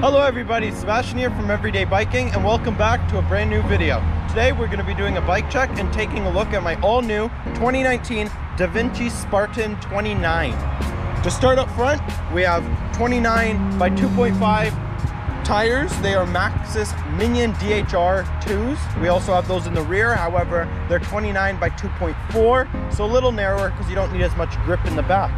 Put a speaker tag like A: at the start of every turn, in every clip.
A: Hello everybody, Sebastian here from Everyday Biking and welcome back to a brand new video. Today we're going to be doing a bike check and taking a look at my all new 2019 Devinci Spartan 29. To start up front, we have 29 by 2.5 tires. They are Maxxis Minion DHR 2s. We also have those in the rear, however, they're 29 by 2.4, so a little narrower because you don't need as much grip in the back.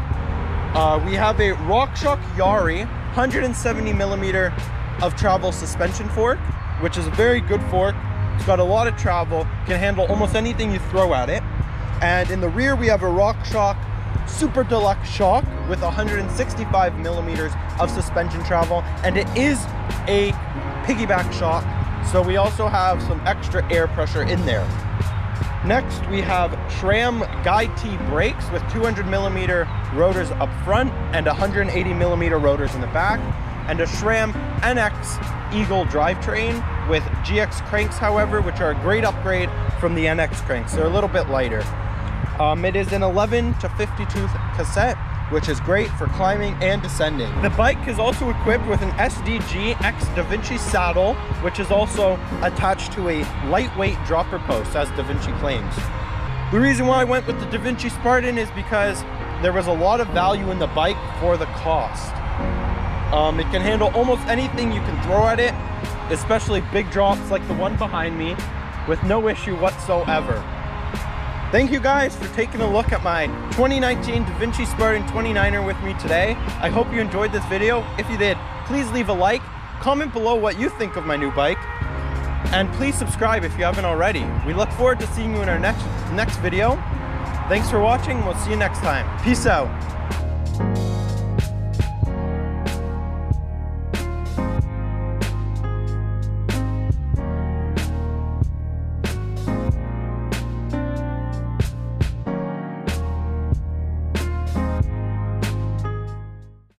A: Uh, we have a RockShox Yari 170 millimeter of travel suspension fork, which is a very good fork. It's got a lot of travel, can handle almost anything you throw at it. And in the rear, we have a RockShox Super Deluxe shock with 165 millimeters of suspension travel, and it is a piggyback shock. So we also have some extra air pressure in there. Next, we have SRAM Guide T brakes with 200 millimeter rotors up front and 180 millimeter rotors in the back, and a SRAM NX Eagle drivetrain with GX cranks, however, which are a great upgrade from the NX cranks. They're a little bit lighter. Um, it is an 11 to 50 tooth cassette which is great for climbing and descending. The bike is also equipped with an SDG X Devinci saddle, which is also attached to a lightweight dropper post, as Devinci claims. The reason why I went with the Devinci Spartan is because there was a lot of value in the bike for the cost. Um, it can handle almost anything you can throw at it, especially big drops like the one behind me, with no issue whatsoever. Thank you guys for taking a look at my 2019 Devinci Spartan 29er with me today. I hope you enjoyed this video. If you did, please leave a like, comment below what you think of my new bike, and please subscribe if you haven't already. We look forward to seeing you in our next, next video. Thanks for watching. We'll see you next time. Peace out.